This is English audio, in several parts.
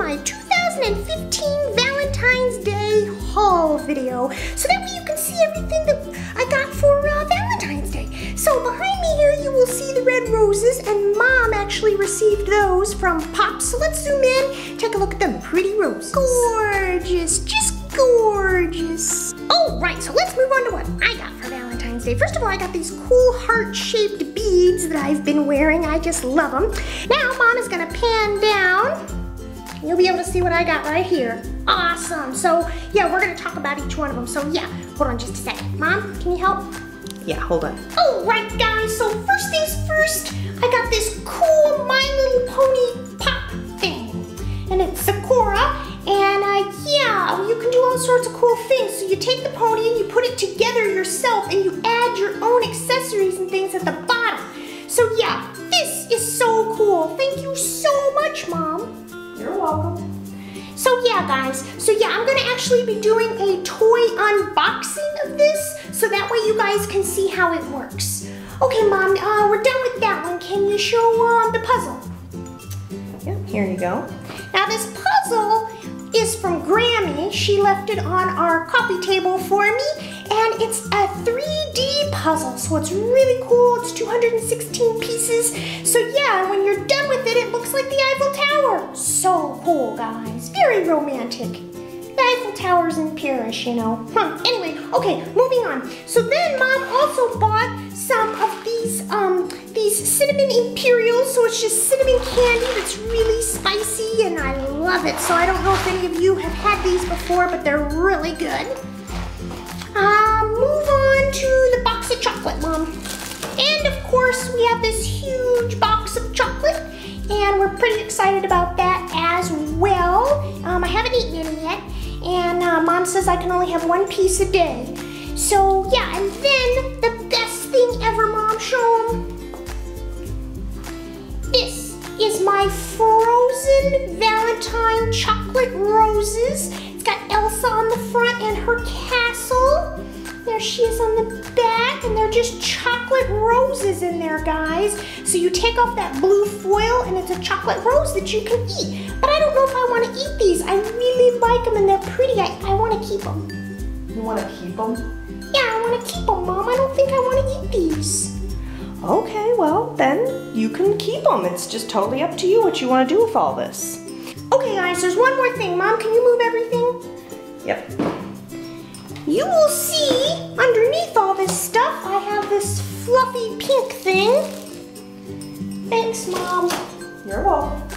a 2015 Valentine's Day haul video. So that way you can see everything that I got for uh, Valentine's Day. So behind me here you will see the red roses and mom actually received those from Pops. So let's zoom in, take a look at them pretty roses. Gorgeous, just gorgeous. All right, so let's move on to what I got for Valentine's Day. First of all, I got these cool heart-shaped beads that I've been wearing. I just love them. Now, Mom is gonna pan down. You'll be able to see what I got right here. Awesome. So, yeah, we're gonna talk about each one of them. So, yeah, hold on just a second. Mom, can you help? Yeah, hold on. All right, guys, so first things first, I got this cool My Little Pony pop thing. And it's Sakura, and uh, yeah, you can do all sorts of cool things. So you take the pony and you put it together yourself and you add your own accessories and things at the bottom. So yeah, this is so cool. Thank you so much, Mom. You're welcome. So yeah, guys, so yeah, I'm gonna actually be doing a toy unboxing of this so that way you guys can see how it works. Okay, Mom, uh, we're done with that one. Can you show um, the puzzle? Yep, here you go. Now this puzzle is from Grammy. She left it on our coffee table for me and it's a 3D puzzle. So it's really cool. It's 216 pieces. So yeah, when you're done with it, it looks like the Eiffel Tower. So cool, guys. Very romantic. The Eiffel Tower's in Paris, you know. Huh. Anyway, okay, moving on. So then mom also bought some of these um these cinnamon imperials. So it's just cinnamon candy that's really spicy and I love it. So I don't know if any of you have had these before, but they're really good. Pretty excited about that as well. Um, I haven't eaten any yet, and uh, Mom says I can only have one piece a day. So yeah, and then the best thing ever, Mom, show them. This is my frozen Valentine chocolate roses. It's got Elsa on the front and her castle. There she is on the back, and they're just chocolate roses in there, guys. So you take off that blue foil, and it's a chocolate rose that you can eat. But I don't know if I want to eat these. I really like them, and they're pretty. I, I want to keep them. You want to keep them? Yeah, I want to keep them, Mom. I don't think I want to eat these. Okay, well, then you can keep them. It's just totally up to you what you want to do with all this. Okay, guys, there's one more thing. Mom, can you move everything? Yep. You will see underneath all this stuff, I have this fluffy pink thing. Thanks, Mom. You're welcome.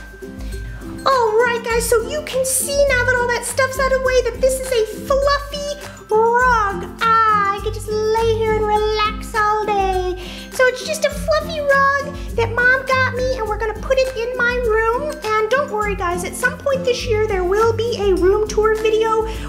All right, guys, so you can see now that all that stuff's out of the way that this is a fluffy rug. Ah, I could just lay here and relax all day. So it's just a fluffy rug that Mom got me, and we're gonna put it in my room. And don't worry, guys, at some point this year, there will be a room tour video.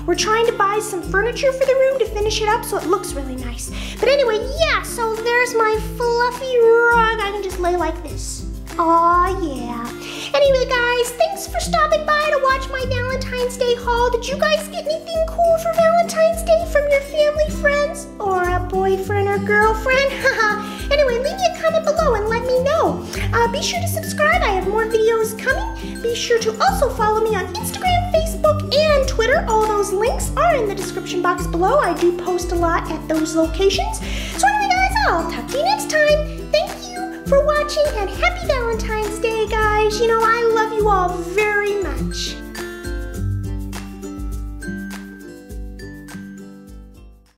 We're trying to buy some furniture for the room to finish it up so it looks really nice. But anyway, yeah, so there's my fluffy rug. I can just lay like this. Aw, yeah. Anyway, guys, thanks for stopping by to watch my Valentine's Day haul. Did you guys get anything cool for Valentine's Day from your family, friends, or a boyfriend or girlfriend? Anyway, leave me a comment below and let me know. Uh, be sure to subscribe. I have more videos coming. Be sure to also follow me on Instagram, Facebook, and Twitter. All those links are in the description box below. I do post a lot at those locations. So anyway, guys, I'll talk to you next time. Thank you for watching and happy Valentine's Day, guys. You know, I love you all very